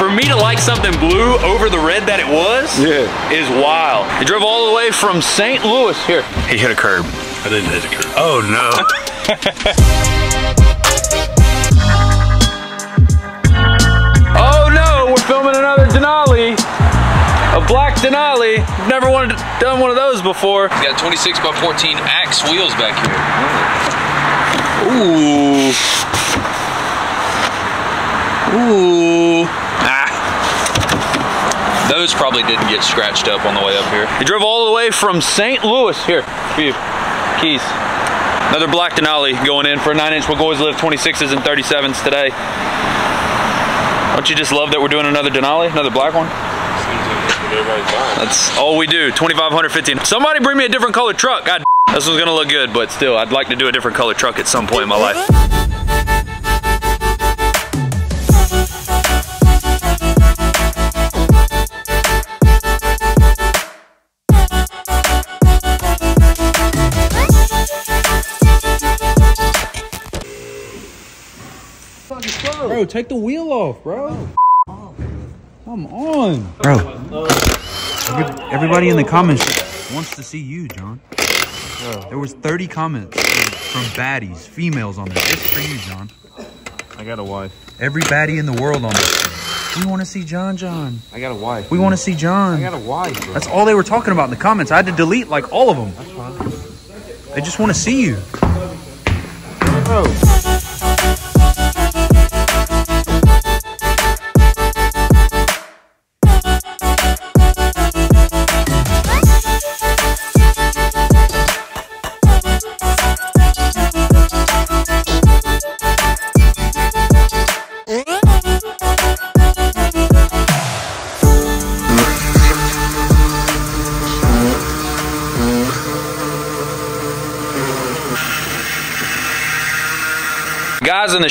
for me to like something blue over the red that it was Yeah. is wild. He drove all the way from St. Louis here. He hit a curb. I didn't hit a curve. Oh no. oh no, we're filming another Denali. A black Denali. Never wanted to, done one of those before. We got 26 by 14 axe wheels back here. Ooh. Ooh. Those probably didn't get scratched up on the way up here. He drove all the way from St. Louis. Here, for you. Keys. Another black Denali going in for a 9 inch McGaughy's Live 26s and 37s today. Don't you just love that we're doing another Denali, another black one? That's all we do, 2515. Somebody bring me a different color truck. God, this one's gonna look good, but still, I'd like to do a different color truck at some point in my life. Bro, take the wheel off, bro. Oh. Come on. Bro. Everybody in the comments wants to see you, John. There was 30 comments from baddies, females on there. Just for you, John. I got a wife. Every baddie in the world on this. We want to see John, John. I got a wife. We want to see John. I got a wife, bro. That's all they were talking about in the comments. I had to delete like all of them. That's fine. They just want to see you. Bro.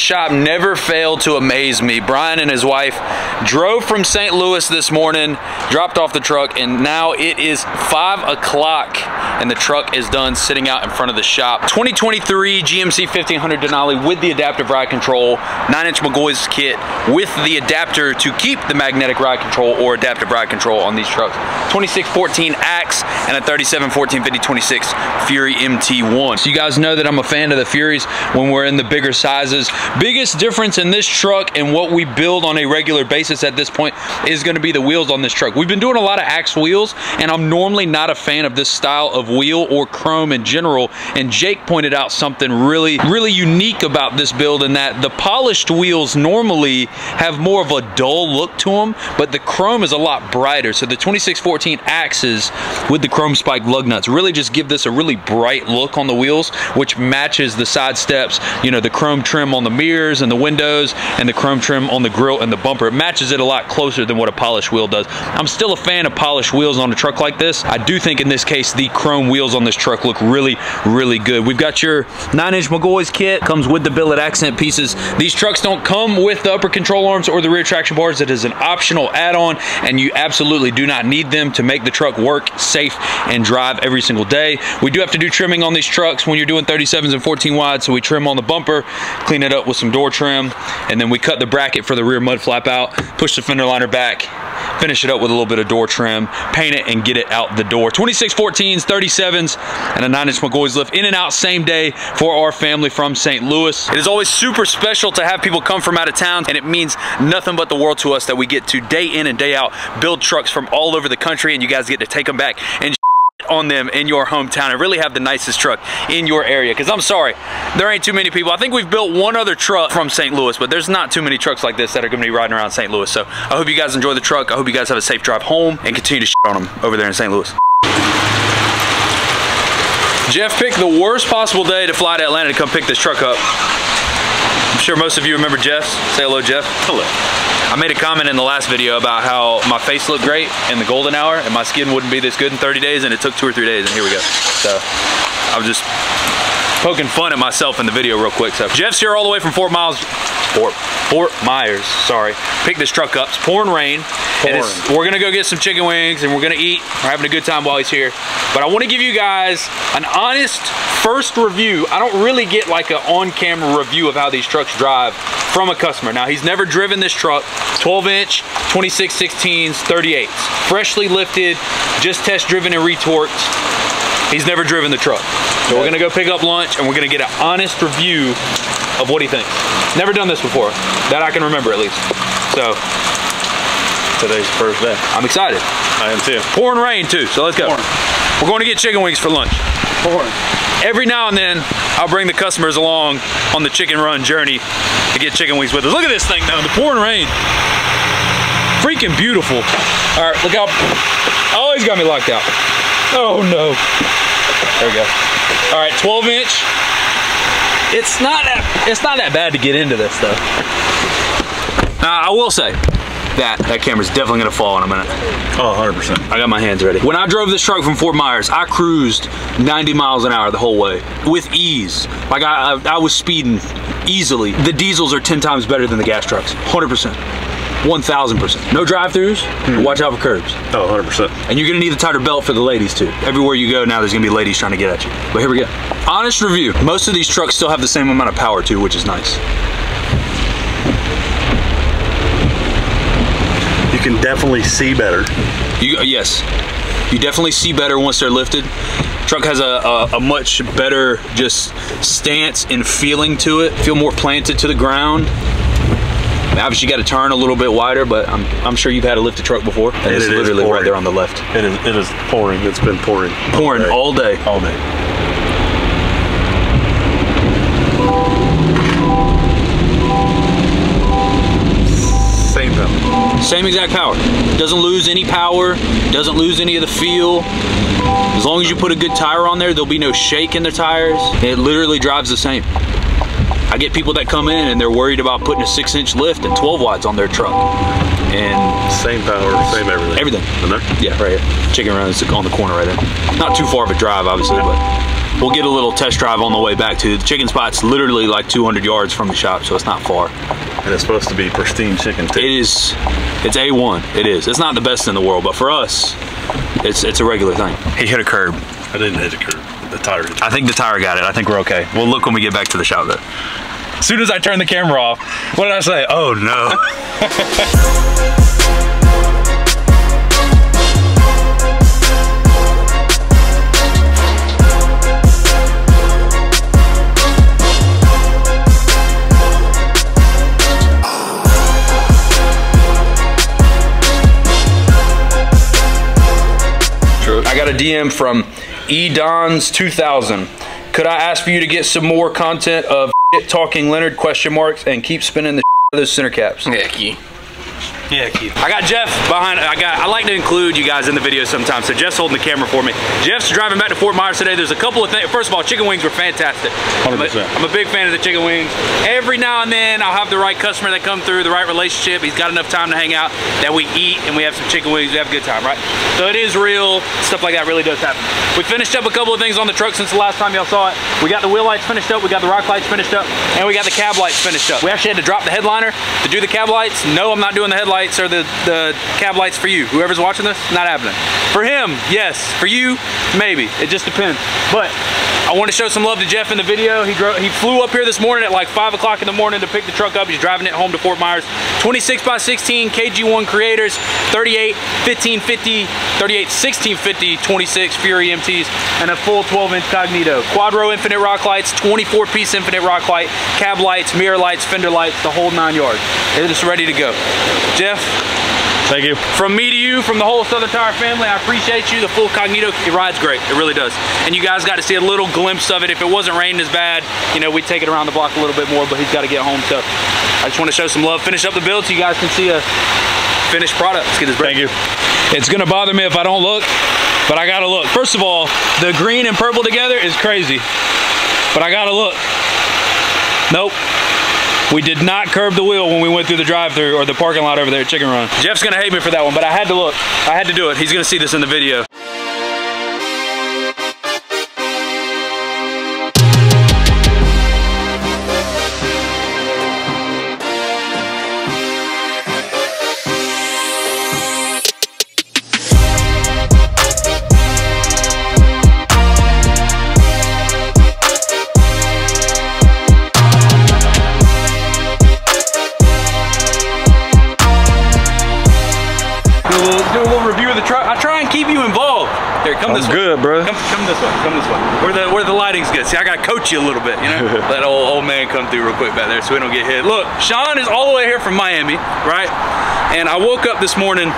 Shop never failed to amaze me. Brian and his wife drove from St. Louis this morning, dropped off the truck, and now it is 5 o'clock and the truck is done sitting out in front of the shop. 2023 GMC 1500 Denali with the adaptive ride control, 9-inch McGaughy's kit with the adapter to keep the magnetic ride control or adaptive ride control on these trucks. 2614 Axe and a 3714 5026 Fury MT1. So you guys know that I'm a fan of the Furies when we're in the bigger sizes. Biggest difference in this truck and what we build on a regular basis at this point is going to be the wheels on this truck. We've been doing a lot of Axe wheels and I'm normally not a fan of this style of wheel or chrome in general and Jake pointed out something really really unique about this build in that the polished wheels normally have more of a dull look to them but the chrome is a lot brighter so the 2614 axes with the chrome spike lug nuts really just give this a really bright look on the wheels which matches the side steps you know the chrome trim on the and the windows and the chrome trim on the grill and the bumper. It matches it a lot closer than what a polished wheel does. I'm still a fan of polished wheels on a truck like this. I do think in this case the chrome wheels on this truck look really really good. We've got your 9 inch McGaughy's kit. Comes with the billet accent pieces. These trucks don't come with the upper control arms or the rear traction bars. It is an optional add-on and you absolutely do not need them to make the truck work safe and drive every single day. We do have to do trimming on these trucks when you're doing 37s and 14 wide so we trim on the bumper clean it up with some door trim and then we cut the bracket for the rear mud flap out push the fender liner back finish it up with a little bit of door trim, paint it, and get it out the door. 2614s, 37s, and a 9-inch McGaughy's lift in and out same day for our family from St. Louis. It is always super special to have people come from out of town, and it means nothing but the world to us that we get to day in and day out build trucks from all over the country, and you guys get to take them back and on them in your hometown and really have the nicest truck in your area because I'm sorry there ain't too many people I think we've built one other truck from St. Louis but there's not too many trucks like this that are gonna be riding around St. Louis so I hope you guys enjoy the truck I hope you guys have a safe drive home and continue to shit on them over there in St. Louis Jeff picked the worst possible day to fly to Atlanta to come pick this truck up I'm sure most of you remember Jeff say hello Jeff hello I made a comment in the last video about how my face looked great in the golden hour and my skin wouldn't be this good in 30 days and it took two or three days and here we go. So I'm just poking fun at myself in the video real quick. So Jeff's here all the way from Fort Miles, Fort, Fort Myers, sorry. Picked this truck up. It's pouring rain. And it's- we're gonna go get some chicken wings and we're gonna eat. We're having a good time while he's here. But I wanna give you guys an honest first review. I don't really get like an on-camera review of how these trucks drive from a customer. Now he's never driven this truck, 12 inch, 26 16s, 38s. Freshly lifted, just test driven and retorqued. He's never driven the truck. So we're gonna go pick up lunch and we're gonna get an honest review of what he thinks. Never done this before, that I can remember at least. So Today's the first day. I'm excited. I am too. Pouring rain too, so let's go. Pouring. We're going to get chicken wings for lunch. Pouring. Every now and then, I'll bring the customers along on the chicken run journey to get chicken wings with us. Look at this thing though, the pouring rain. Freaking beautiful. All right, look how, oh, he's got me locked out. Oh no. There we go. All right, 12 inch. It's not that, it's not that bad to get into this though. Now, I will say that that camera's definitely gonna fall in a minute. Oh, 100%. I got my hands ready. When I drove this truck from Fort Myers, I cruised 90 miles an hour the whole way with ease. Like I, I, I was speeding easily. The diesels are 10 times better than the gas trucks. 100%. 1000%. No drive-throughs, but watch out for curbs. Oh, 100%. And you're gonna need a tighter belt for the ladies too. Everywhere you go now, there's gonna be ladies trying to get at you. But here we go. Honest review. Most of these trucks still have the same amount of power too, which is nice. You can definitely see better. You yes, you definitely see better once they're lifted. Truck has a, a, a much better just stance and feeling to it. Feel more planted to the ground. Obviously, you got to turn a little bit wider, but I'm, I'm sure you've had to a lifted truck before. And It it's is literally right pouring. there on the left. It is, it is pouring. It's been pouring. Pouring day. all day. All day. Same power. Same exact power. Doesn't lose any power, doesn't lose any of the feel. As long as you put a good tire on there, there'll be no shake in the tires. It literally drives the same. I get people that come in and they're worried about putting a six inch lift and 12 watts on their truck. And Same power, same everything. Everything. In there? yeah, right here. Chicken run is on the corner right there. Not too far of a drive, obviously, but we'll get a little test drive on the way back to The chicken spot's literally like 200 yards from the shop, so it's not far. And it's supposed to be pristine chicken too. It is, it's A1. It is. It's not the best in the world, but for us, it's it's a regular thing. He hit a curb. I didn't hit a curb. The tire I think the tire got it. I think we're okay. We'll look when we get back to the shop though. As soon as I turn the camera off, what did I say? Oh no. I got a DM from edons2000. Could I ask for you to get some more content of talking Leonard question marks and keep spinning the those center caps? Yeah, Key. Yeah, Keith. I got Jeff behind. I got. I like to include you guys in the video sometimes. So Jeff's holding the camera for me. Jeff's driving back to Fort Myers today. There's a couple of things. First of all, chicken wings were fantastic. I'm a- 100%. I'm a big fan of the chicken wings. Every now and then, I'll have the right customer that come through, the right relationship. He's got enough time to hang out that we eat and we have some chicken wings. We have a good time, right? So it is real. Stuff like that really does happen. We finished up a couple of things on the truck since the last time y'all saw it. We got the wheel lights finished up. We got the rock lights finished up, and we got the cab lights finished up. We actually had to drop the headliner to do the cab lights. No, I'm not doing the headlights or the the cab lights for you. Whoever's watching this, not happening. For him, yes. For you, maybe. It just depends. But I want to show some love to Jeff in the video. He drove, he flew up here this morning at like five o'clock in the morning to pick the truck up. He's driving it home to Fort Myers. 26 by 16 KG1 Creators, 38 1550, 38 1650, 26 Fury MTs, and a full 12 inch Cognito. Quad row infinite rock lights, 24 piece infinite rock light, cab lights, mirror lights, fender lights, the whole nine yards. It is ready to go. Jeff, Thank you. from me to you, from the whole Southern Tire family, I appreciate you. The full Cognito, it rides great. It really does. And you guys got to see a little glimpse of it. If it wasn't raining as bad, you know, we'd take it around the block a little bit more, but he's got to get home. So I just want to show some love. Finish up the build so you guys can see a finished product. Let's get this break. Thank you. It's going to bother me if I don't look, but I got to look. First of all, the green and purple together is crazy, but I got to look. Nope. We did not curb the wheel when we went through the drive-through or the parking lot over there at Chicken Run. Jeff's gonna hate me for that one, but I had to look. I had to do it. He's gonna see this in the video. I'm this way. good, bro. Come, come this way. Come this way. Where the where the lighting's good. See, I gotta coach you a little bit. You know, let old old man come through real quick back there so we don't get hit. Look, Sean is all the way here from Miami, right? And I woke up this morning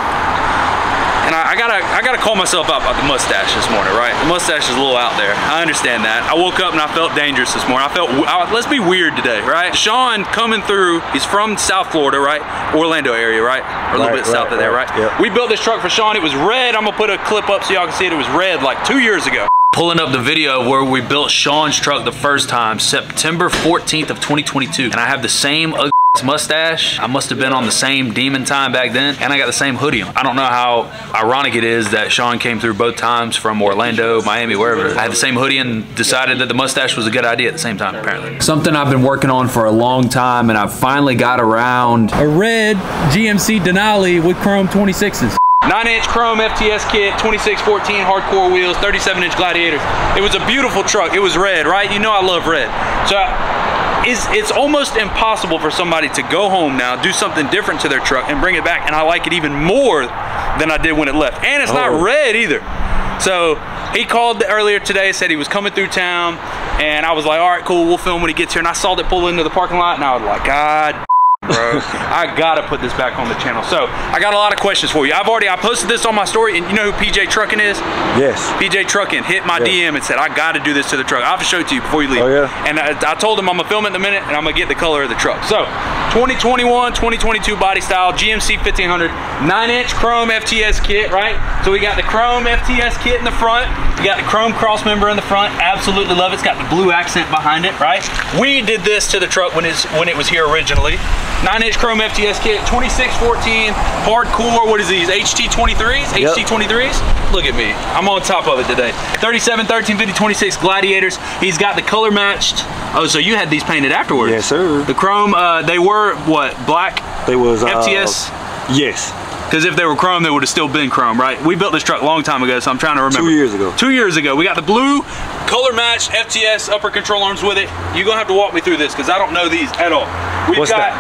and I, I, gotta I gotta call myself out about the mustache this morning, right? The mustache is a little out there. I understand that. I woke up and I felt dangerous this morning. I felt I, let's be weird today, right? Sean coming through. He's from South Florida, right? Orlando area, right? Or a little Right, bit south right, of there, right. right? Yep. We built this truck for Sean. It was red. I'm gonna put a clip up so y'all can see it. It was red like two years ago. Pulling up the video of where we built Sean's truck the first time, September 14th of 2022. And I have the same ugly mustache. I must have been on the same demon time back then. And I got the same hoodie on. I don't know how ironic it is that Sean came through both times from Orlando, Miami, wherever. I had the same hoodie and decided that the mustache was a good idea at the same time, apparently. Something I've been working on for a long time and I finally got around. a red GMC Denali with chrome 26s. 9 inch chrome FTS kit, 2614 hardcore wheels, 37 inch gladiators. It was a beautiful truck. It was red, right? You know I love red. So it's, it's almost impossible for somebody to go home now, do something different to their truck and bring it back. And I like it even more than I did when it left. And it's not oh. red either. So he called earlier today, said he was coming through town. And I was like, all right, cool, we'll film when he gets here. And I saw it pull into the parking lot and I was like, God bro. I gotta put this back on the channel. So I got a lot of questions for you. I've already I posted this on my story, and you know who PJ Trucking is? Yes. PJ Trucking hit my DM and said I got to do this to the truck. I'll have to show it to you before you leave. Oh, yeah? And I, I told him I'm gonna film it in a minute, and I'm gonna get the color of the truck. So 2021, 2022 body style GMC 1500, nine inch chrome FTS kit, right? So we got the chrome FTS kit in the front. We got the chrome cross member in the front. Absolutely love it. It's got the blue accent behind it, right? We did this to the truck when it's when it was here originally. Nine inch chrome FTS kit, 2614 hardcore. What is these? HT23s? Yep. HT23s? Look at me. I'm on top of it today. 37, 13, 50, 26 gladiators. He's got the color matched. Oh, so you had these painted afterwards? Yes, sir. The chrome, uh, they were what? Black They was uh, FTS? Yes. Because if they were chrome, they would have still been chrome, right? We built this truck a long time ago, so I'm trying to remember. Two years ago. Two years ago. We got the blue color match FTS upper control arms with it. You're gonna have to walk me through this because I don't know these at all. We've What's got.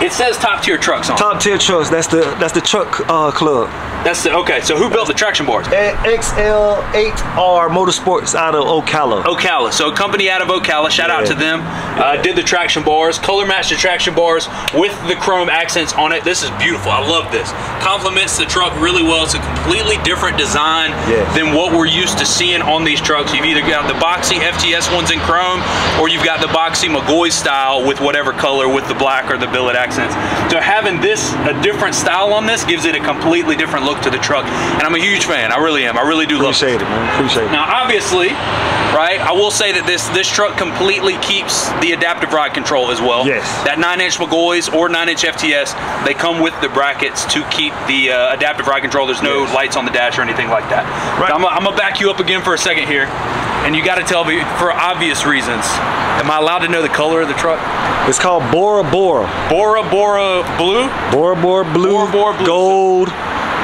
It says top tier trucks on. Top tier trucks. That's the that's the truck uh, club. That's the okay. So who built the traction bars? XL8R Motorsports out of Ocala. Ocala. So a company out of Ocala. Shout out to them. Uh, did the traction bars, color matched the traction bars with the chrome accents on it. This is beautiful. I love this. Complements the truck really well. It's a completely different design Yes. than what we're used to seeing on these trucks. You've either got the boxy FTS ones in chrome, or you've got the boxy McGaughy style with whatever color with the black or the billet accents. So having this a different style on this gives it a completely different look to the truck. And I'm a huge fan. I really am. I really do love this. Appreciate it, man. Appreciate it. Now, obviously, right, I will say that this this truck completely keeps the adaptive ride control as well. Yes. That 9-inch McGaughys or 9-inch FTS, they come with the brackets to keep the uh, adaptive ride control. There's no lights on the dash or anything like that. Right. I'm, I'm gonna back you up again for a second here, and you got to tell me for obvious reasons. Am I allowed to know the color of the truck? It's called Bora Bora. Bora Bora Blue. Bora Bora Blue. Bora Bora Blue. Gold.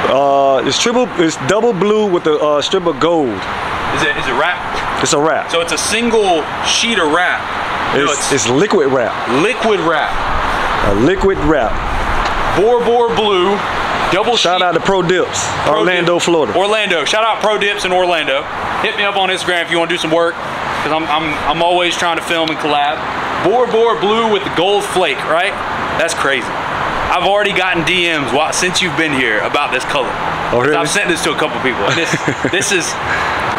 Uh, it's triple. It's double blue with a uh, strip of gold. Is it is it wrap? It's a wrap. So it's a single sheet of wrap. No, it's, it's liquid wrap. liquid wrap. A liquid wrap. Bor Bor Blue, double Shout sheet. out to Pro Dips, Pro Orlando, Dip- Florida. Orlando. Shout out Pro Dips in Orlando. Hit me up on Instagram if you want to do some work, because I'm, I'm, I'm always trying to film and collab. Bor Bor Blue with the gold flake, right? That's crazy. I've already gotten DMs while, since you've been here about this color. Oh, really? I've sent this to a couple people. This, this is,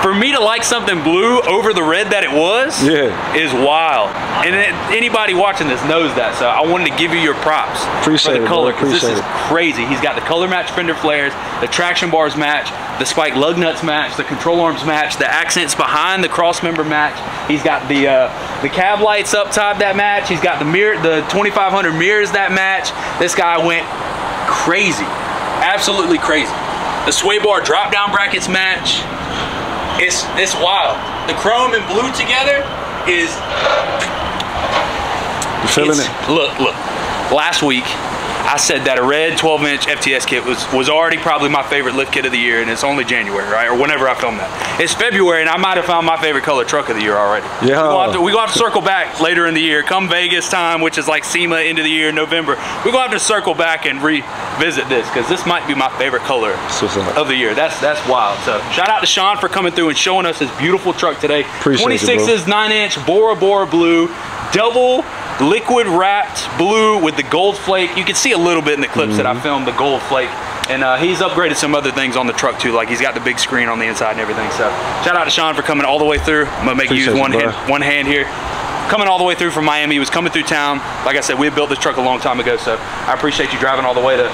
for me to like something blue over the red that it was, Yeah. is wild. And it, anybody watching this knows that. So I wanted to give you your props Appreciate for the color. bro. 'cause this is crazy. He's got the color match fender flares, the traction bars match, the spike lug nuts match, the control arms match, the accents behind the cross member match. He's got the uh, the cab lights up top that match. He's got the mirror, the 2500 mirrors that match. This guy went crazy, absolutely crazy. The sway bar drop down brackets match. It's it's wild. The chrome and blue together is You feeling it? Look, look. Last week, I said that a red 12 inch FTS kit was, was already probably my favorite lift kit of the year and it's only January, right? Or whenever I filmed that. It's February and I might have found my favorite color truck of the year already. Yeah. We're gonna have to, we gonna have to circle back later in the year. Come Vegas time, which is like SEMA end of the year, November. We're gonna have to circle back and revisit this because this might be my favorite color So what's up. of the year. That's that's wild. So shout out to Sean for coming through and showing us his beautiful truck today. Appreciate you, bro. 26s, 9 inch Bora Bora blue, double liquid wrapped blue with the gold flake. You can see a little bit in the clips that I Mm-hmm. filmed the gold flake. And uh, he's upgraded some other things on the truck too, like he's got the big screen on the inside and everything. So shout out to Sean for coming all the way through. I'm gonna make you use one hand, one hand here. Coming all the way through from Miami, he was coming through town. Like I said, we had built this truck a long time ago, so I appreciate you driving all the way to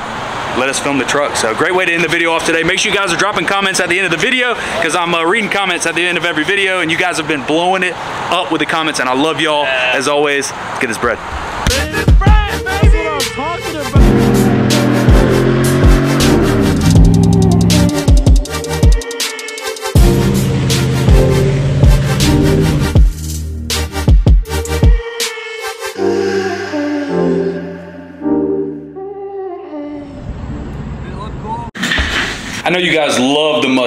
let us film the truck. So great way to end the video off today. Make sure you guys are dropping comments at the end of the video because I'm uh, reading comments at the end of every video and you guys have been blowing it up with the comments and I love y'all. As always, let's get this bread. I know you guys love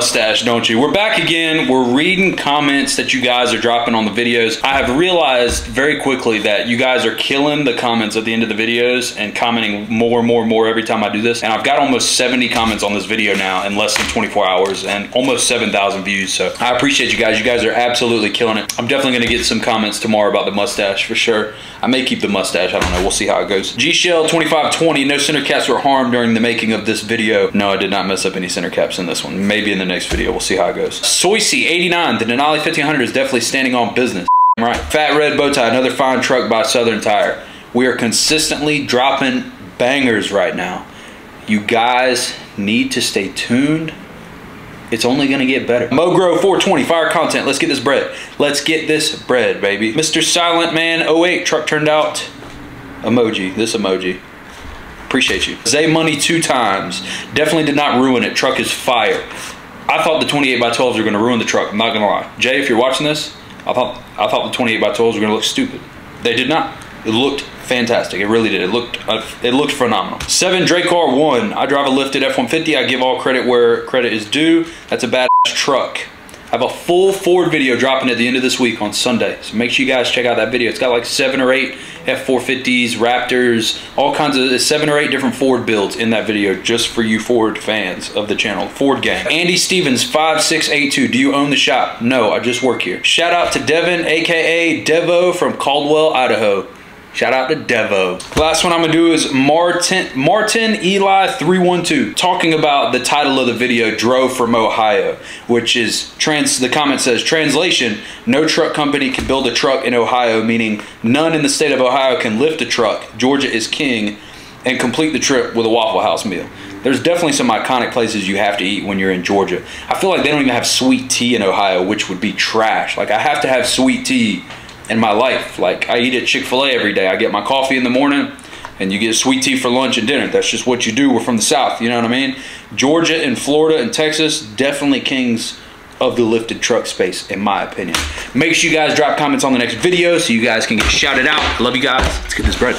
mustache, don't you? We're back again. We're reading comments that you guys are dropping on the videos. I have realized very quickly that you guys are killing the comments at the end of the videos and commenting more and more and more every time I do this. And I've got almost 70 comments on this video now in less than 24 hours and almost 7,000 views. So I appreciate you guys. You guys are absolutely killing it. I'm definitely gonna get some comments tomorrow about the mustache for sure. I may keep the mustache. I don't know. We'll see how it goes. G Shell 2520. No center caps were harmed during the making of this video. No, I did not mess up any center caps in this one. Maybe in the next video. We'll see how it goes. Soisy 89. The Denali 1500 is definitely standing on business. Right. Fat Red Bowtie. Another fine truck by Southern Tire. We are consistently dropping bangers right now. You guys need to stay tuned. It's only gonna get better. Mogro 420, fire content. Let's get this bread. Let's get this bread, baby. Mr. Silent Man 08, truck turned out. Emoji, this emoji. Appreciate you. Zay Money two times. Definitely did not ruin it. Truck is fire. I thought the 28 by 12s were gonna ruin the truck. I'm not gonna lie. Jay, if you're watching this, I thought I thought the 28 by 12s were gonna look stupid. They did not. It looked fantastic. It really did. It looked uh, it looked phenomenal. Seven Dracar one. I drive a lifted F150. I give all credit where credit is due. That's a badass truck. I have a full Ford video dropping at the end of this week on Sunday. So make sure you guys check out that video. It's got like seven or eight F450s, Raptors, all kinds of seven or eight different Ford builds in that video just for you Ford fans of the channel. Ford gang. Andy Stevens 5682. Do you own the shop? No, I just work here. Shout out to Devin, aka Devo from Caldwell, Idaho. Shout out to Devo. Last one I'm gonna do is Martin Martin Eli 312 talking about the title of the video drove from Ohio, which is trans the comment says translation, no truck company can build a truck in Ohio, meaning none in the state of Ohio can lift a truck. Georgia is king and complete the trip with a Waffle House meal. There's definitely some iconic places you have to eat when you're in Georgia. I feel like they don't even have sweet tea in Ohio, which would be trash. Like I have to have sweet tea in my life. Like I eat at Chick-fil-A every day. I get my coffee in the morning and you get sweet tea for lunch and dinner. That's just what you do. We're from the South, you know what I mean? Georgia and Florida and Texas, definitely kings of the lifted truck space, in my opinion. Make sure you guys drop comments on the next video so you guys can get shouted out. Love you guys. Let's get this bread.